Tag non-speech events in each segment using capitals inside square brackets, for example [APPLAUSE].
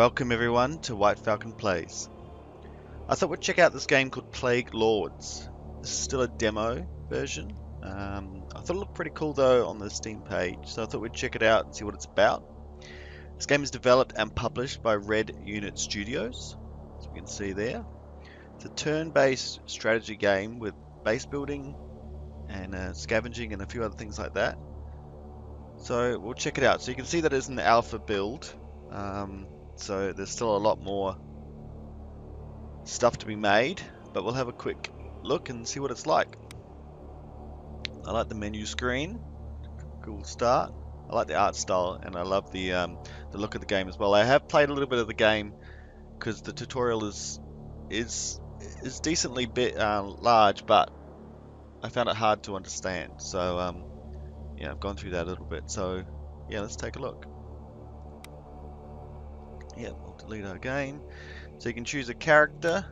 Welcome everyone to White Falcon Plays. I thought we'd check out this game called Plague Lords. This is still a demo version. Um, I thought it looked pretty cool though on the Steam page, so I thought we'd check it out and see what it's about. This game is developed and published by Red Unit Studios, as we can see there. It's a turn-based strategy game with base building and uh, scavenging and a few other things like that. So we'll check it out. So you can see that it's an alpha build. Um, so there's still a lot more stuff to be made, but we'll have a quick look and see what it's like. I like the menu screen, cool start. I like the art style and I love the um, the look of the game as well. I have played a little bit of the game because the tutorial is is is decently bit uh, large, but I found it hard to understand. So um, yeah, I've gone through that a little bit. So yeah, let's take a look. Yeah, we'll delete our game. So you can choose a character,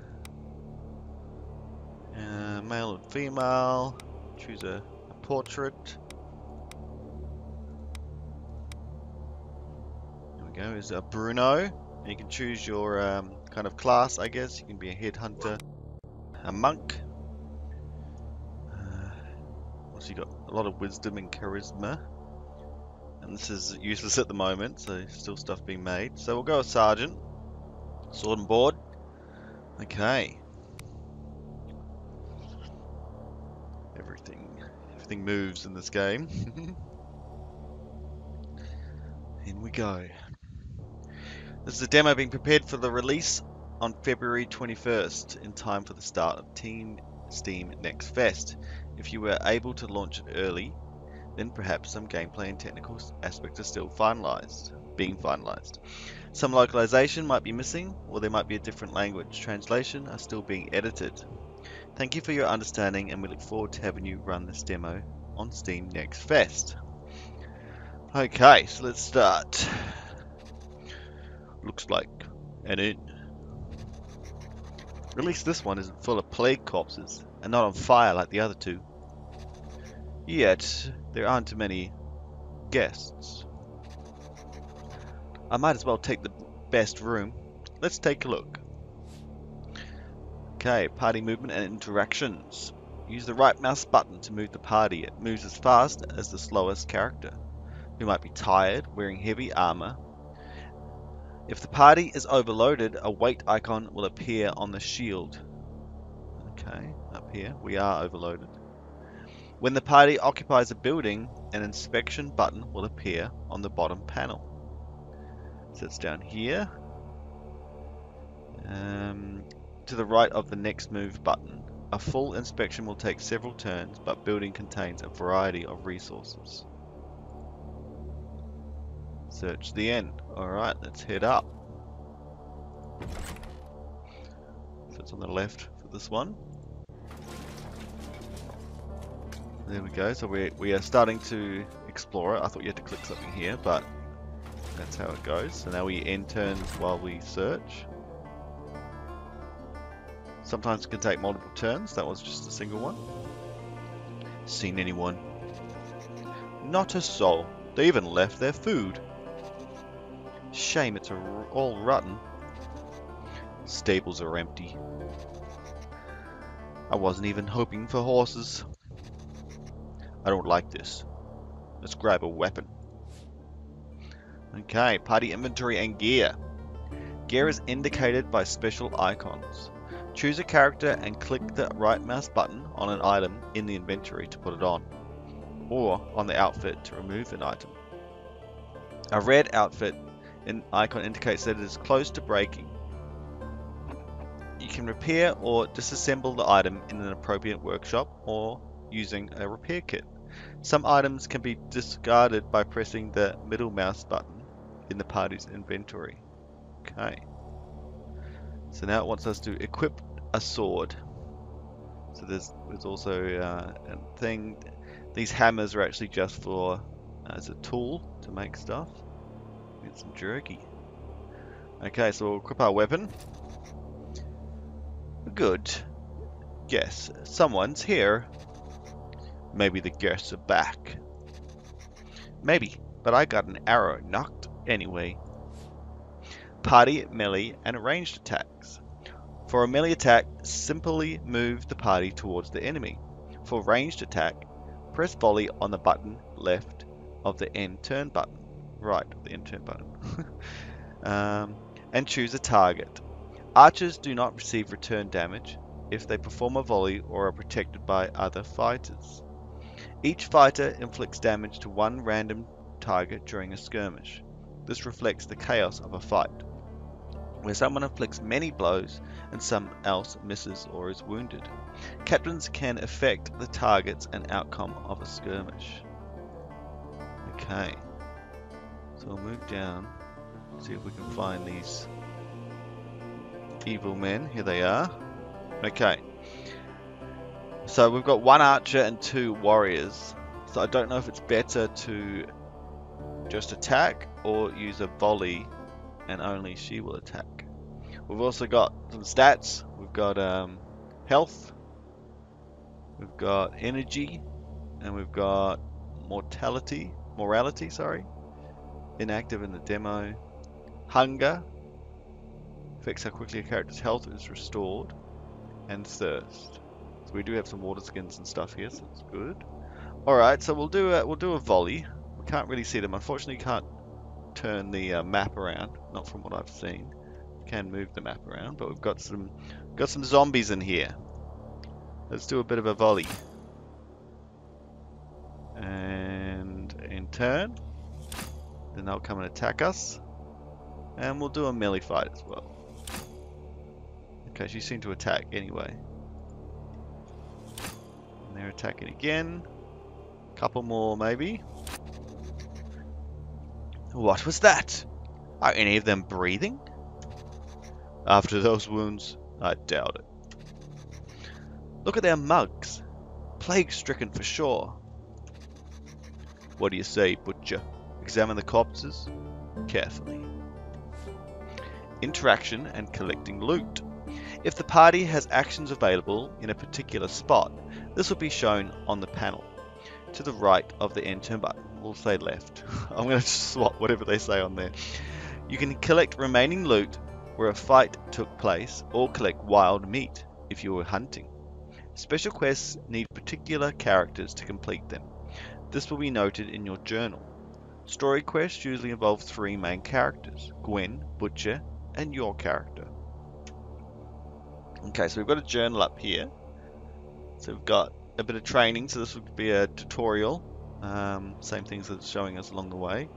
uh, male and female. Choose a, a portrait. There we go. Is a Bruno. And you can choose your um, kind of class, I guess. You can be a headhunter, a monk. Uh, also, you got a lot of wisdom and charisma. And this is useless at the moment, so still stuff being made. So we'll go with Sergeant. Sword and board. Okay. Everything everything moves in this game. [LAUGHS] in we go. This is a demo being prepared for the release on February 21st in time for the start of Team Steam Next Fest. If you were able to launch it early, then perhaps some gameplay and technical aspects are still finalized, being finalized. Some localization might be missing, or there might be a different language. Translation are still being edited. Thank you for your understanding, and we look forward to having you run this demo on Steam Next Fest. Okay, so let's start. Looks like an inn. At least this one isn't full of plague corpses, and not on fire like the other two. Yet, there aren't too many guests. I might as well take the best room. Let's take a look. Okay, party movement and interactions. Use the right mouse button to move the party. It moves as fast as the slowest character, who might be tired, wearing heavy armor. If the party is overloaded, a weight icon will appear on the shield. Okay, up here, we are overloaded. When the party occupies a building, an inspection button will appear on the bottom panel. So it's down here. Um, to the right of the next move button. A full inspection will take several turns, but building contains a variety of resources. Search the end. Alright, let's head up. So it's on the left for this one. There we go. So we we are starting to explore it. I thought you had to click something here, but that's how it goes. So now we end turns while we search. Sometimes it can take multiple turns. That was just a single one. Seen anyone? Not a soul. They even left their food. Shame it's all rotten. Stables are empty. I wasn't even hoping for horses. I don't like this. Let's grab a weapon. Okay, party inventory and gear. Gear is indicated by special icons. Choose a character and click the right mouse button on an item in the inventory to put it on, or on the outfit to remove an item. A red outfit icon indicates that it is close to breaking. You can repair or disassemble the item in an appropriate workshop or using a repair kit. Some items can be discarded by pressing the middle mouse button in the party's inventory. Okay. So now it wants us to equip a sword. So there's, there's also uh, a thing. These hammers are actually just for uh, as a tool to make stuff. Get some jerky. Okay, so we'll equip our weapon. Good. Yes, someone's here. Maybe the ghosts are back. Maybe, but I got an arrow knocked anyway. party, melee, and ranged attacks. For a melee attack, simply move the party towards the enemy. For ranged attack, press volley on the button left of the end turn button. Right of the end turn button. [LAUGHS] um, and choose a target. Archers do not receive return damage if they perform a volley or are protected by other fighters. Each fighter inflicts damage to one random target during a skirmish. This reflects the chaos of a fight, where someone inflicts many blows and some else misses or is wounded. Captains can affect the targets and outcome of a skirmish. Okay, so we'll move down, see if we can find these evil men. Here they are. Okay. So we've got one archer and two warriors. So I don't know if it's better to just attack or use a volley and only she will attack. We've also got some stats. We've got um, health. We've got energy. And we've got mortality. Morality, sorry. Inactive in the demo. Hunger. Affects how quickly a character's health is restored. And thirst. So we do have some water skins and stuff here, so that's good. Alright, so we'll do a, we'll do a volley. We can't really see them. Unfortunately, can't turn the uh, map around. Not from what I've seen. Can move the map around, but we've got some got some zombies in here. Let's do a bit of a volley. And in turn, then they'll come and attack us. And we'll do a melee fight as well. Okay, she seemed to attack anyway. And they're attacking again. Couple more, maybe. What was that? Are any of them breathing? After those wounds, I doubt it. Look at their mugs. Plague-stricken for sure. What do you say, Butcher? Examine the corpses carefully. Interaction and collecting loot. If the party has actions available in a particular spot, this will be shown on the panel to the right of the end turn button. We'll say left. [LAUGHS] I'm going to swap whatever they say on there. You can collect remaining loot where a fight took place or collect wild meat if you were hunting. Special quests need particular characters to complete them. This will be noted in your journal. Story quests usually involve three main characters, Gwen, Butcher, and your character. Okay, so we've got a journal up here. So we've got a bit of training, so this would be a tutorial. Um, same things that it's showing us along the way.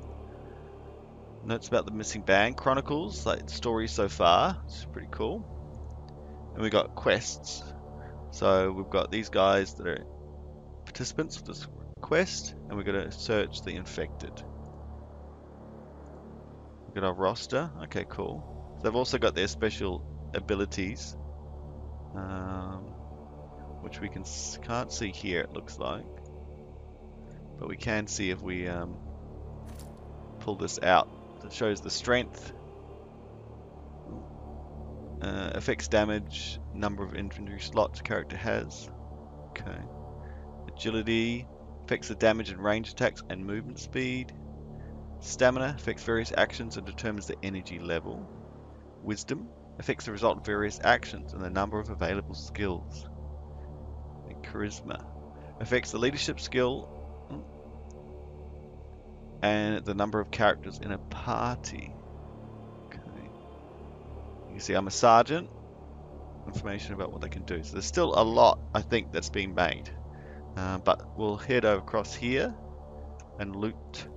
Notes about the missing band, chronicles, like stories so far, which is pretty cool. And we've got quests. So we've got these guys that are participants of this quest, and we're going to search the infected. We've got our roster. Okay, cool. So they've also got their special abilities, um, which we can can't see here. It looks like, but we can see if we um, pull this out. It shows the strength, uh, affects damage, number of inventory slots character has. Okay. Agility affects the damage and range attacks and movement speed. Stamina affects various actions and determines the energy level. Wisdom affects the result of various actions and the number of available skills. Charisma affects the leadership skill and the number of characters in a party. Okay. You see I'm a sergeant. Information about what they can do. So there's still a lot, I think, that's being made. Uh, but we'll head over across here and loot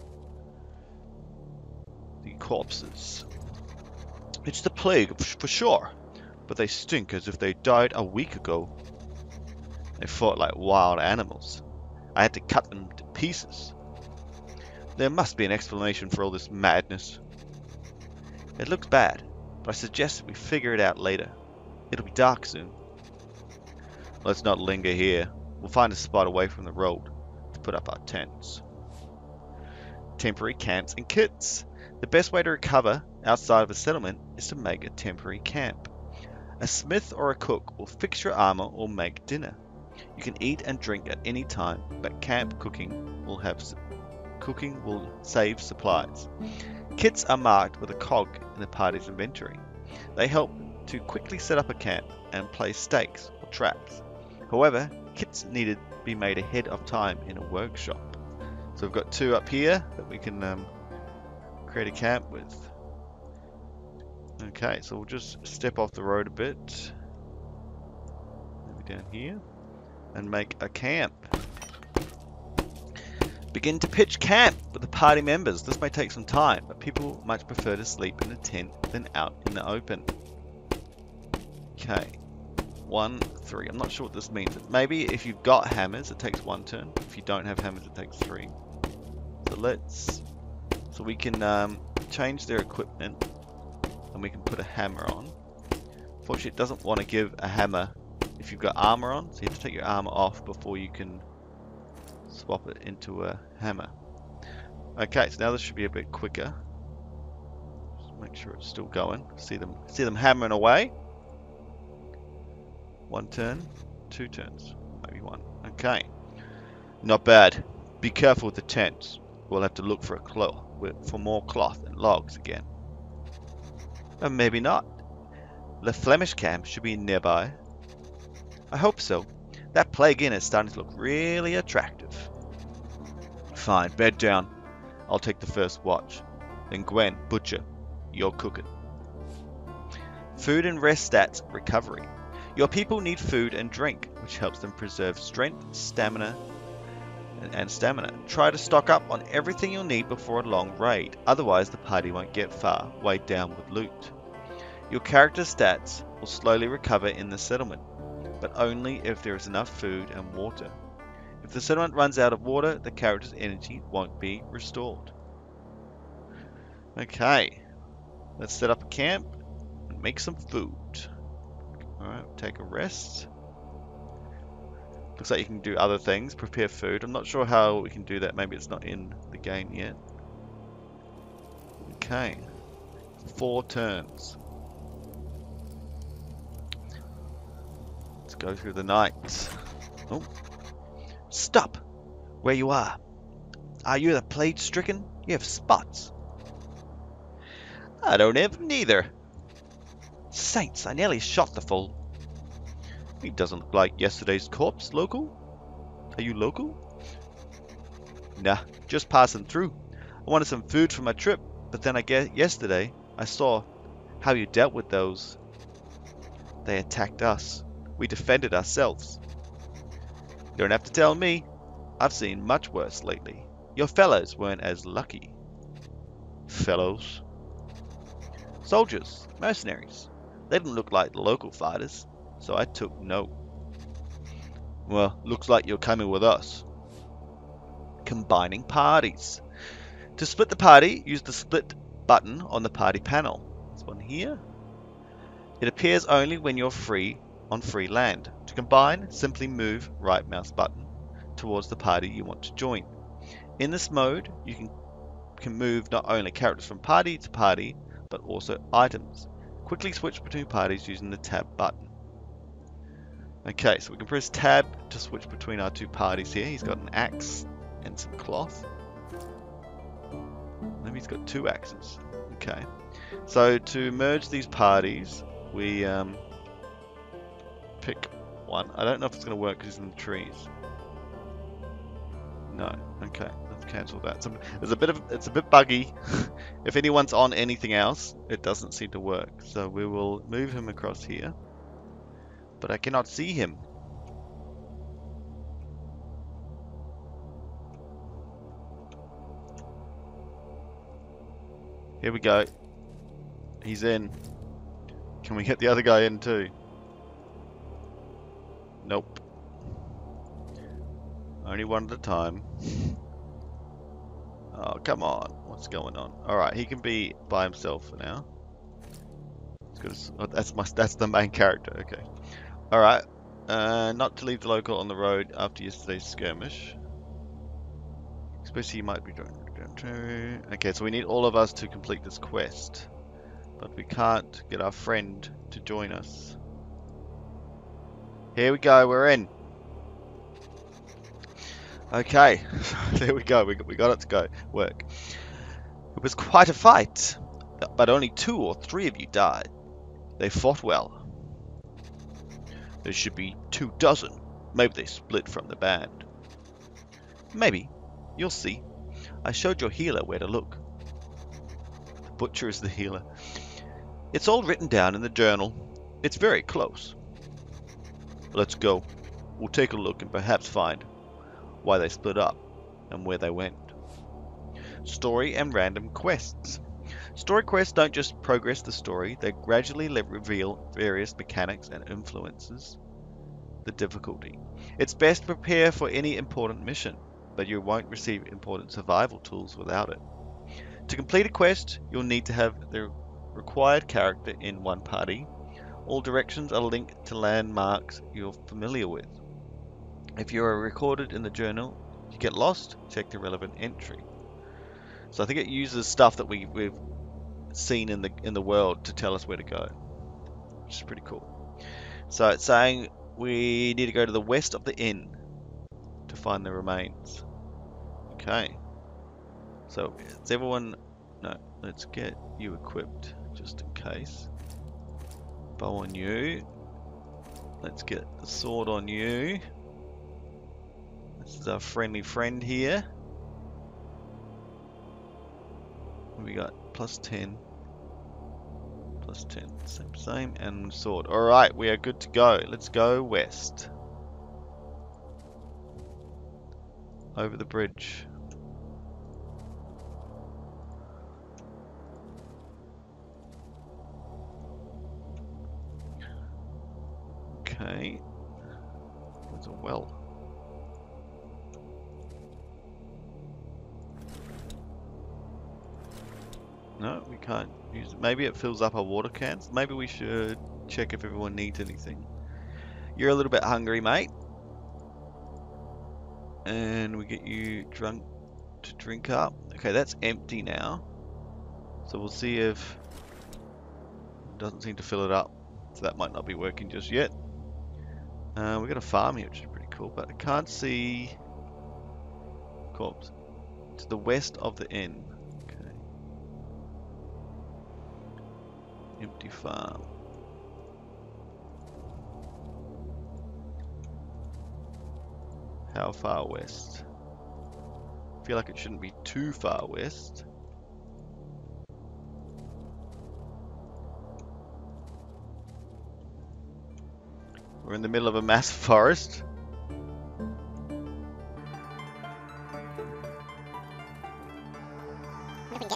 the corpses. It's the plague, for sure. But they stink as if they died a week ago. They fought like wild animals. I had to cut them to pieces. There must be an explanation for all this madness. It looks bad, but I suggest we figure it out later. It'll be dark soon. Let's not linger here. We'll find a spot away from the road to put up our tents. Temporary camps and kits. The best way to recover outside of a settlement is to make a temporary camp. A smith or a cook will fix your armor or make dinner. You can eat and drink at any time, but camp cooking will have cooking will save supplies. Kits are marked with a cog in the party's inventory. They help to quickly set up a camp and place stakes or traps. However, kits needed to be made ahead of time in a workshop. So we've got two up here that we can um, create a camp with. Okay, so we'll just step off the road a bit. Maybe down here. And make a camp. Begin to pitch camp with the party members. This may take some time, but people much prefer to sleep in a tent than out in the open. Okay. One, three. I'm not sure what this means. Maybe if you've got hammers, it takes one turn. If you don't have hammers, it takes three. So let's... So we can um, change their equipment and we can put a hammer on. Fortunately, it doesn't want to give a hammer if you've got armor on, so you have to take your armor off before you can swap it into a hammer. Okay, so now this should be a bit quicker. Just make sure it's still going. See them see them hammering away. One turn, two turns, maybe one. Okay. Not bad. Be careful with the tents. We'll have to look for a cloth for more cloth and logs again. And maybe not. The Flemish camp should be nearby. I hope so. That plague inn is starting to look really attractive. Fine, bed down. I'll take the first watch. Then Gwen, butcher, you're cooking. Food and rest stats recovery. Your people need food and drink, which helps them preserve strength, stamina, and stamina. Try to stock up on everything you'll need before a long raid, otherwise the party won't get far, weighed down with loot. Your character stats will slowly recover in the settlement, but only if there is enough food and water. If the settlement runs out of water, the character's energy won't be restored. Okay, let's set up a camp and make some food. Alright, take a rest. Looks like you can do other things, prepare food. I'm not sure how we can do that. Maybe it's not in the game yet. Okay. Four turns. Go through the night. Oh. Stop! Where you are. Are you the plague stricken? You have spots. I don't have neither. Saints, I nearly shot the fool. He doesn't look like yesterday's corpse, local. Are you local? Nah, just passing through. I wanted some food for my trip, but then I guess yesterday I saw how you dealt with those. They attacked us. We defended ourselves. You don't have to tell me. I've seen much worse lately. Your fellows weren't as lucky. Fellows? Soldiers, mercenaries. They didn't look like local fighters so I took note. Well, looks like you're coming with us. Combining parties. To split the party, use the split button on the party panel. This one here. It appears only when you're free on free land. To combine, simply move right mouse button towards the party you want to join. In this mode, you can, can move not only characters from party to party, but also items. Quickly switch between parties using the tab button. Okay, so we can press tab to switch between our two parties here. He's got an axe and some cloth. Maybe he's got two axes. Okay. So to merge these parties, we um, pick one. I don't know if it's going to work because he's in the trees. No. Okay. Let's cancel that. So it's a bit of it's a bit buggy. [LAUGHS] if anyone's on anything else, it doesn't seem to work. So we will move him across here but I cannot see him. Here we go. He's in. Can we get the other guy in too? Nope. Only one at a time. Oh, come on. What's going on? Alright, he can be by himself for now. Oh, that's my that's the main character, okay. Alright. Uh, not to leave the local on the road after yesterday's skirmish. Especially you might be doing... Okay, so we need all of us to complete this quest. But we can't get our friend to join us. Here we go, we're in. Okay, [LAUGHS] there we go, we got, we got it to go, work. It was quite a fight. but only two or three of you died. They fought well. There should be two dozen. Maybe they split from the band. Maybe. You'll see. I showed your healer where to look. The butcher is the healer. It's all written down in the journal. It's very close. Let's go. We'll take a look and perhaps find why they split up and where they went. Story and random quests. Story quests don't just progress the story, they gradually reveal various mechanics and influences the difficulty. It's best to prepare for any important mission, but you won't receive important survival tools without it. To complete a quest, you'll need to have the required character in one party. All directions are linked to landmarks you're familiar with. If you are recorded in the journal, you get lost, check the relevant entry. So I think it uses stuff that we, we've seen in the in the world to tell us where to go, which is pretty cool. So it's saying we need to go to the west of the inn to find the remains. Okay. So is everyone? No. Let's get you equipped just in case. Bow on you. Let's get the sword on you. This is our friendly friend here. We got plus 10. Plus 10. Same, same. And sword. Alright, we are good to go. Let's go west. Over the bridge. Okay. There's a well. No, we can't use it. Maybe it fills up our water cans. Maybe we should check if everyone needs anything. You're a little bit hungry, mate. And we get you drunk to drink up. Okay, that's empty now. So we'll see if it doesn't seem to fill it up. So that might not be working just yet. Uh, we've got a farm here, which is pretty cool, but I can't see corpse. To the west of the inn. Empty farm. How far west? I feel like it shouldn't be too far west. We're in the middle of a massive [LAUGHS] forest. Okay.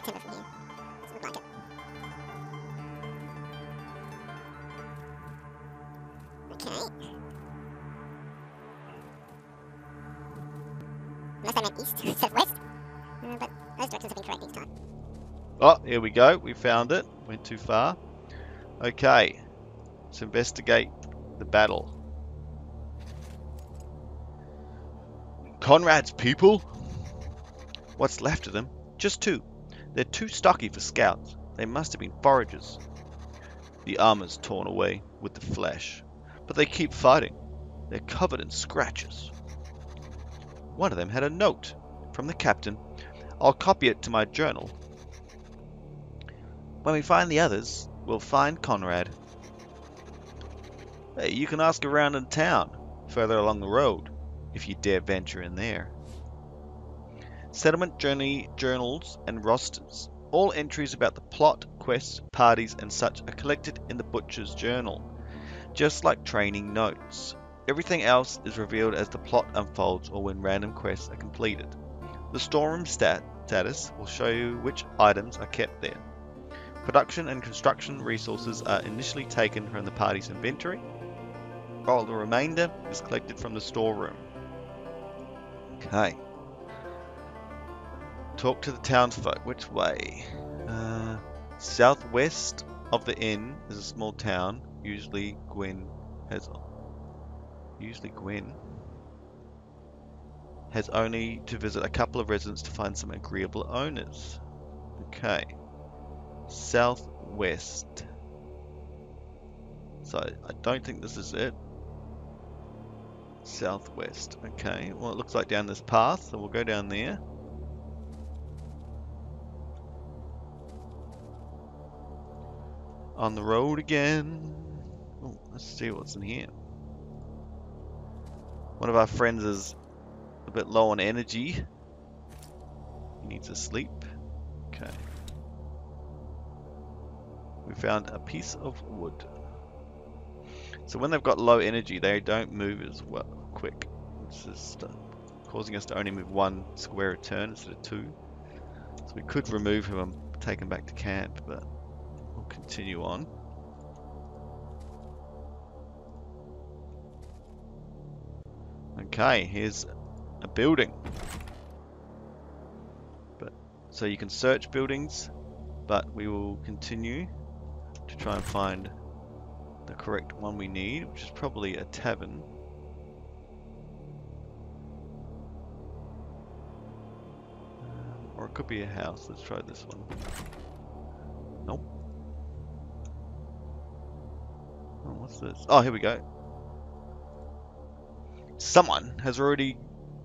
Unless I meant east, [LAUGHS] southwest. Uh, but those directions have been correct this time. Oh, here we go. We found it. Went too far. Okay. Let's investigate the battle. Conrad's people? What's left of them? Just two. They're too stocky for scouts. They must have been foragers. The armor's torn away with the flesh, but they keep fighting. They're covered in scratches. One of them had a note from the captain. I'll copy it to my journal when we find the others, we'll find Conrad. Hey, you can ask around in town, further along the road, if you dare venture in there. Settlement journey journals and rosters. All entries about the plot, quests, parties, and such are collected in the Butcher's Journal, just like training notes. Everything else is revealed as the plot unfolds or when random quests are completed. The storeroom stat status will show you which items are kept there. Production and construction resources are initially taken from the party's inventory, while the remainder is collected from the storeroom. Okay. Talk to the townsfolk. Which way? Uh, southwest of the inn is a small town. Usually Gwen has... Usually Gwen has only to visit a couple of residents to find some agreeable owners. Okay southwest. So I don't think this is it. Southwest. Okay, well it looks like down this path, so we'll go down there. On the road again. Oh, let's see what's in here. One of our friends is a bit low on energy. He needs to sleep. Okay. We found a piece of wood. So when they've got low energy, they don't move as well quick. It's just uh, causing us to only move one square a turn instead of two. So we could remove him and take him back to camp, but we'll continue on. Okay, here's a building. But so you can search buildings, but we will continue to try and find the correct one we need, which is probably a tavern. Could be a house. Let's try this one. Nope. Oh, what's this? Oh, here we go. Someone has already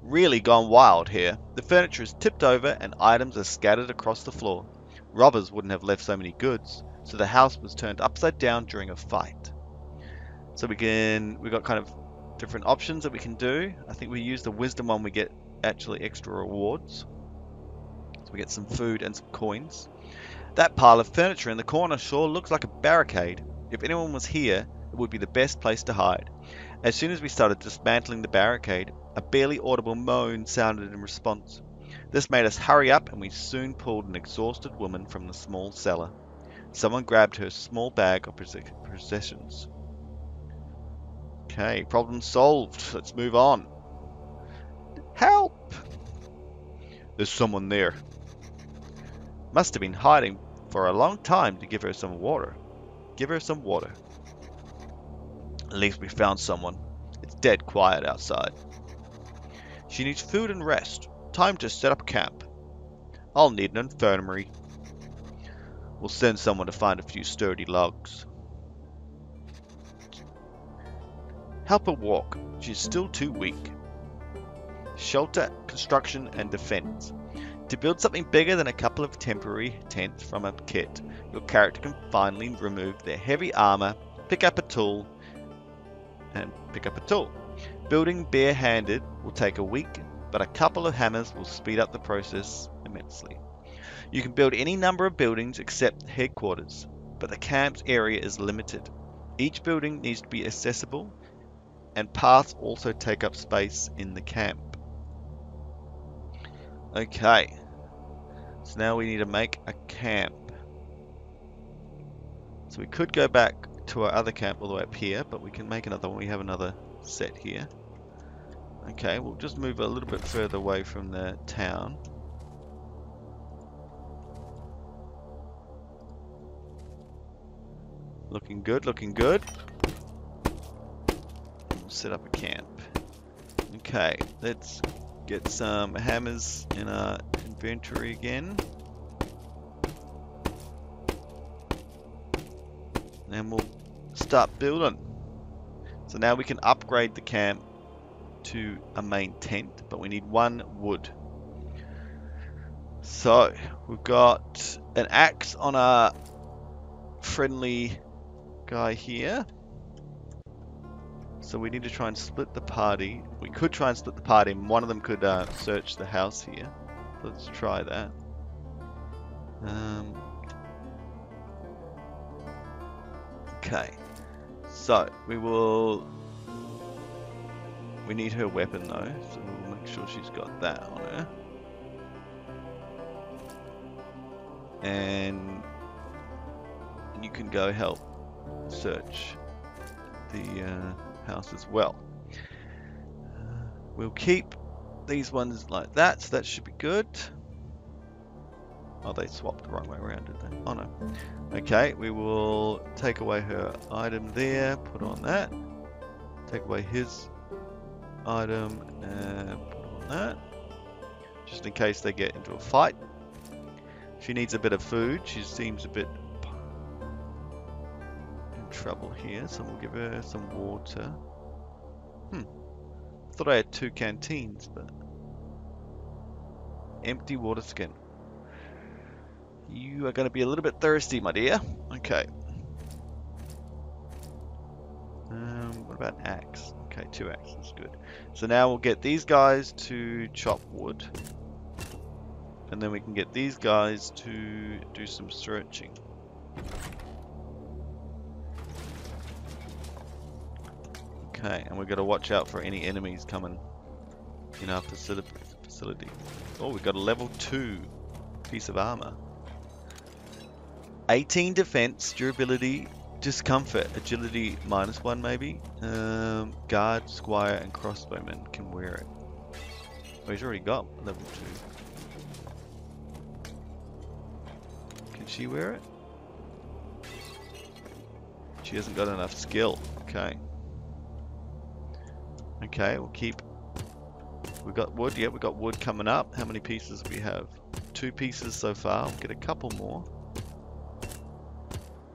really gone wild here. The furniture is tipped over and items are scattered across the floor. Robbers wouldn't have left so many goods, so the house was turned upside down during a fight. So we can, we've got kind of different options that we can do. I think we use the wisdom one, we get actually extra rewards. We get some food and some coins. That pile of furniture in the corner sure looks like a barricade. If anyone was here, it would be the best place to hide. As soon as we started dismantling the barricade, a barely audible moan sounded in response. This made us hurry up and we soon pulled an exhausted woman from the small cellar. Someone grabbed her small bag of possessions. Okay, problem solved. Let's move on. Help! There's someone there. Must have been hiding for a long time to give her some water. Give her some water. At least we found someone. It's dead quiet outside. She needs food and rest. Time to set up camp. I'll need an infirmary. We'll send someone to find a few sturdy logs. Help her walk. She's still too weak. Shelter, construction, and defense. To build something bigger than a couple of temporary tents from a kit, your character can finally remove their heavy armor, pick up a tool, and pick up a tool. Building barehanded will take a week, but a couple of hammers will speed up the process immensely. You can build any number of buildings except headquarters, but the camp's area is limited. Each building needs to be accessible, and paths also take up space in the camp. Okay, so now we need to make a camp. So we could go back to our other camp all the way up here, but we can make another one. We have another set here. Okay, we'll just move a little bit further away from the town. Looking good, looking good. We'll set up a camp. Okay, let's get some hammers in our inventory again. And we'll start building. So now we can upgrade the camp to a main tent, but we need one wood. So we've got an axe on our friendly guy here. So we need to try and split the party. We could try and split the party and one of them could uh, search the house here. Let's try that. Um, okay. So we will we need her weapon though, so we'll make sure she's got that on her. And you can go help search the uh, house as well. Uh, we'll keep these ones like that, so that should be good. Oh, they swapped the wrong way around, did they? Oh no. Okay, we will take away her item there, put on that. Take away his item and put on that. Just in case they get into a fight. She needs a bit of food. She seems a bit in trouble here, so we'll give her some water. Hmm. Thought I had two canteens, but... Empty water skin. You are going to be a little bit thirsty, my dear. Okay. Um, what about axe? Okay, two axes, good. So now we'll get these guys to chop wood. And then we can get these guys to do some searching. Okay, and we've got to watch out for any enemies coming in our facility. Oh, we've got a level 2 piece of armor. 18 defense, durability, discomfort, agility minus 1 maybe. Um, guard, squire, and crossbowman can wear it. Oh, he's already got level 2. Can she wear it? She hasn't got enough skill. Okay. Okay, we'll keep... We've got wood. Yeah, we've got wood coming up. How many pieces do we have? Two pieces so far. We'll get a couple more.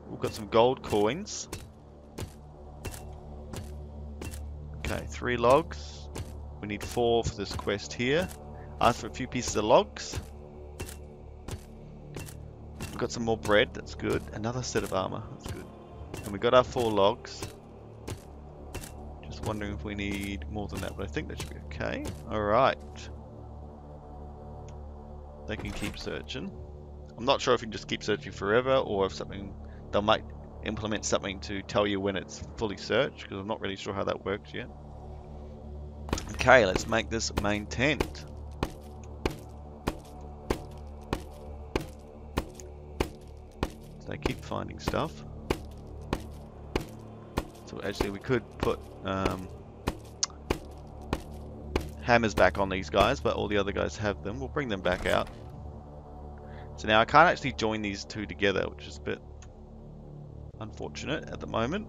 We've got some gold coins. Okay, three logs. We need four for this quest here. Ask for a few pieces of logs. We've got some more bread. That's good. Another set of armor. That's good. And we got our four logs wondering if we need more than that, but I think that should be okay. Alright. They can keep searching. I'm not sure if you can just keep searching forever or if something they might implement something to tell you when it's fully searched because I'm not really sure how that works yet. Okay, let's make this main tent. they keep finding stuff. So actually we could put um, hammers back on these guys, but all the other guys have them. We'll bring them back out. So now I can't actually join these two together, which is a bit unfortunate at the moment.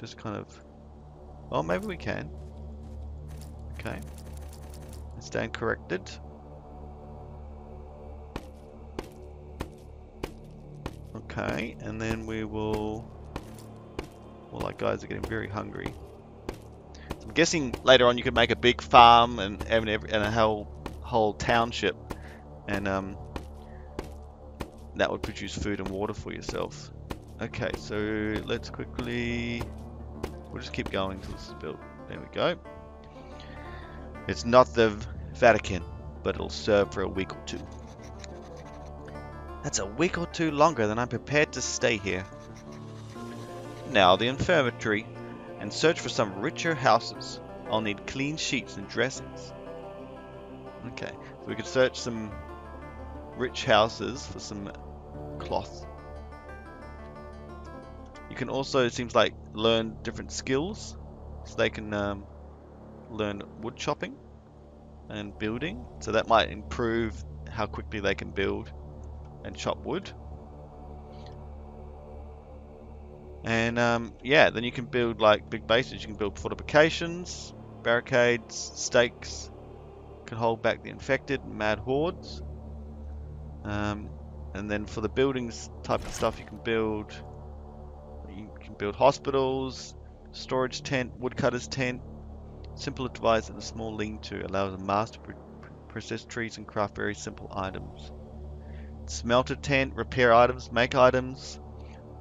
Just kind of... Well, maybe we can. Okay. Stand corrected. Okay, and then we will... Well, like guys are getting very hungry. So I'm guessing later on you could make a big farm and, and, and a whole, whole township. And um, that would produce food and water for yourself. Okay, so let's quickly... We'll just keep going until this is built. There we go. It's not the Vatican, but it'll serve for a week or two. That's a week or two longer than I'm prepared to stay here. Now the infirmary, and search for some richer houses. I'll need clean sheets and dressings. Okay, so we could search some rich houses for some cloth. You can also, it seems like, learn different skills. So they can um, learn wood chopping and building. So that might improve how quickly they can build and chop wood. And um, yeah, then you can build like big bases. You can build fortifications, barricades, stakes, can hold back the infected, mad hordes. Um, and then for the buildings type of stuff, you can build you can build hospitals, storage tent, woodcutter's tent, simple device, and a small lean-to allows a master to process trees and craft very simple items. Smelter tent, repair items, make items.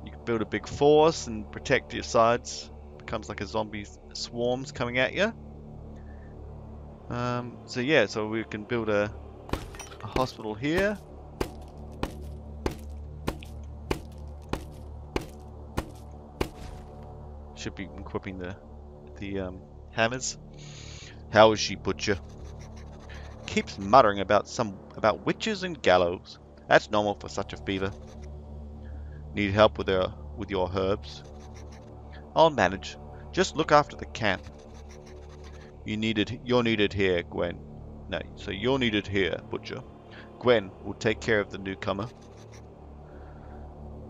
You can build a big force and protect your sides. Becomes like a zombie swarms coming at you. Um, so yeah, so we can build a, a hospital here. Should be equipping the the um, hammers. How is she, butcher? Keeps muttering about some about witches and gallows. That's normal for such a fever. Need help with, their, with your herbs? I'll manage. Just look after the camp. You needed, you're needed here, Gwen. No, so you're needed here, Butcher. Gwen will take care of the newcomer.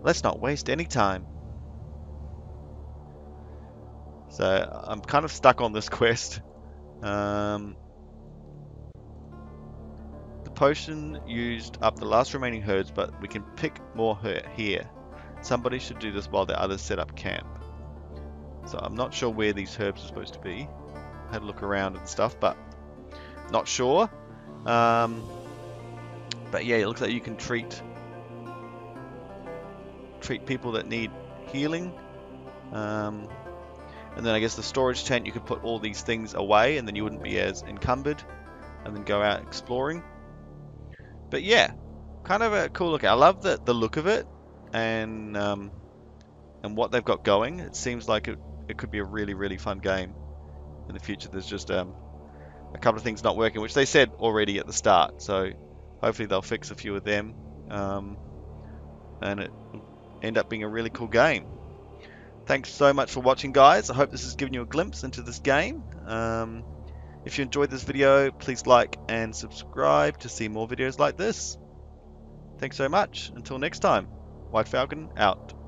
Let's not waste any time. So I'm kind of stuck on this [LAUGHS] quest. Um, potion used up the last remaining herbs, but we can pick more here. Somebody should do this while the others set up camp. So I'm not sure where these herbs are supposed to be. I had a look around and stuff, but not sure. Um, but yeah, it looks like you can treat treat people that need healing. Um, and then I guess the storage tent, you could put all these things away and then you wouldn't be as encumbered and then go out exploring. But yeah, kind of a cool look. I love the, the look of it and um, and what they've got going. It seems like it, it could be a really, really fun game in the future. There's just um, a couple of things not working, which they said already at the start. So hopefully they'll fix a few of them. Um, and it end up being a really cool game. Thanks so much for watching, guys. I hope this has given you a glimpse into this game. Um, if you enjoyed this video, please like and subscribe to see more videos like this. Thanks so much. Until next time, White Falcon out.